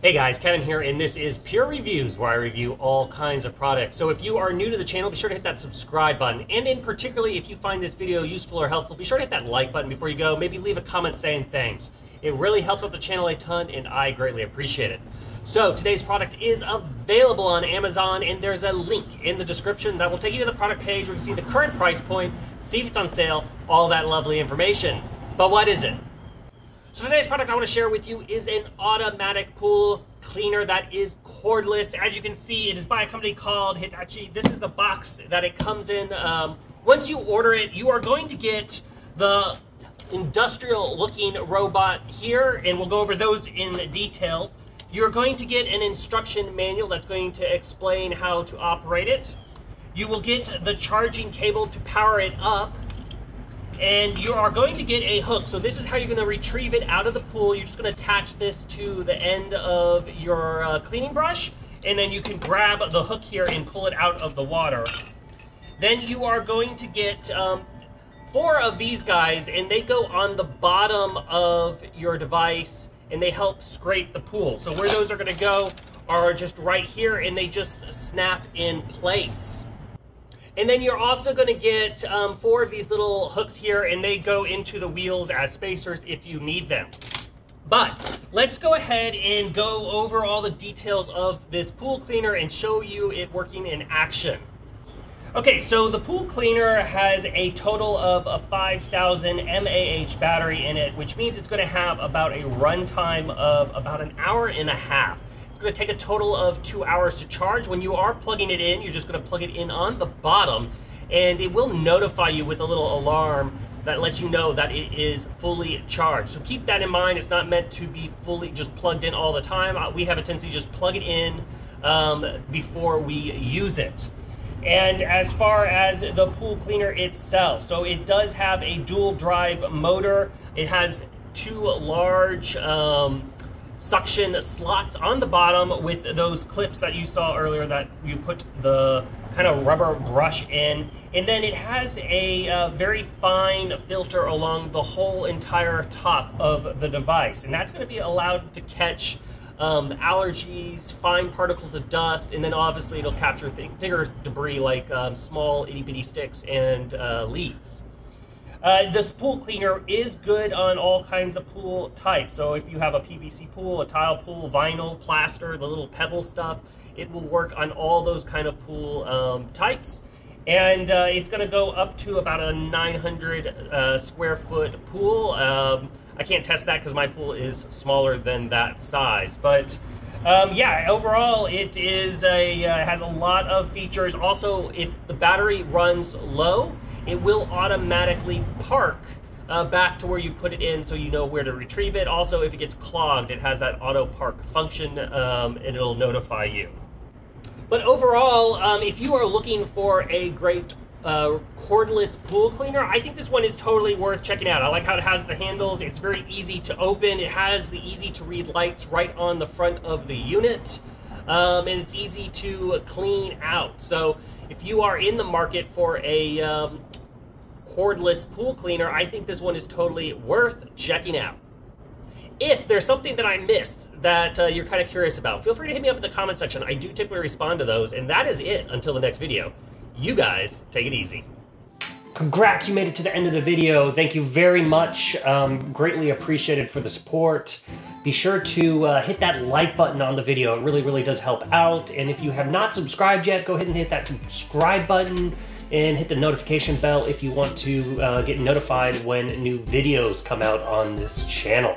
Hey guys, Kevin here, and this is Pure Reviews, where I review all kinds of products. So if you are new to the channel, be sure to hit that subscribe button. And in particularly, if you find this video useful or helpful, be sure to hit that like button before you go. Maybe leave a comment saying thanks. It really helps out the channel a ton, and I greatly appreciate it. So today's product is available on Amazon, and there's a link in the description that will take you to the product page where you can see the current price point, see if it's on sale, all that lovely information. But what is it? So today's product I want to share with you is an automatic pool cleaner that is cordless. As you can see, it is by a company called Hichee. This is the box that it comes in. Um, once you order it, you are going to get the industrial looking robot here, and we'll go over those in detail. You're going to get an instruction manual that's going to explain how to operate it. You will get the charging cable to power it up and you are going to get a hook. So this is how you're going to retrieve it out of the pool. You're just going to attach this to the end of your uh, cleaning brush, and then you can grab the hook here and pull it out of the water. Then you are going to get um, four of these guys, and they go on the bottom of your device, and they help scrape the pool. So where those are going to go are just right here, and they just snap in place. And then you're also going to get um, four of these little hooks here, and they go into the wheels as spacers if you need them. But let's go ahead and go over all the details of this pool cleaner and show you it working in action. Okay, so the pool cleaner has a total of a 5,000 mAh battery in it, which means it's going to have about a runtime of about an hour and a half. It's going to take a total of two hours to charge. When you are plugging it in, you're just going to plug it in on the bottom, and it will notify you with a little alarm that lets you know that it is fully charged. So keep that in mind. It's not meant to be fully just plugged in all the time. Uh, we have a tendency to just plug it in um, before we use it. And as far as the pool cleaner itself, so it does have a dual drive motor. It has two large um, suction slots on the bottom with those clips that you saw earlier that you put the kind of rubber brush in. And then it has a uh, very fine filter along the whole entire top of the device. And that's going to be allowed to catch um, allergies, fine particles of dust, and then obviously it'll capture bigger debris like um, small itty bitty sticks and uh, leaves. Uh, this pool cleaner is good on all kinds of pool types. So if you have a PVC pool, a tile pool, vinyl, plaster, the little pebble stuff, it will work on all those kind of pool um, types. And uh, it's going to go up to about a 900 uh, square foot pool. Um, I can't test that because my pool is smaller than that size. But um, yeah, overall, it is a uh, has a lot of features. Also, if the battery runs low, it will automatically park uh, back to where you put it in so you know where to retrieve it. Also, if it gets clogged, it has that auto park function um, and it'll notify you. But overall, um, if you are looking for a great uh, cordless pool cleaner, I think this one is totally worth checking out. I like how it has the handles. It's very easy to open. It has the easy to read lights right on the front of the unit. Um, and it's easy to clean out. So if you are in the market for a um, cordless pool cleaner, I think this one is totally worth checking out. If there's something that I missed that uh, you're kind of curious about, feel free to hit me up in the comment section. I do typically respond to those, and that is it until the next video. You guys, take it easy. Congrats, you made it to the end of the video. Thank you very much. Um, greatly appreciated for the support. Be sure to uh, hit that like button on the video. It really, really does help out. And if you have not subscribed yet, go ahead and hit that subscribe button and hit the notification bell if you want to uh, get notified when new videos come out on this channel.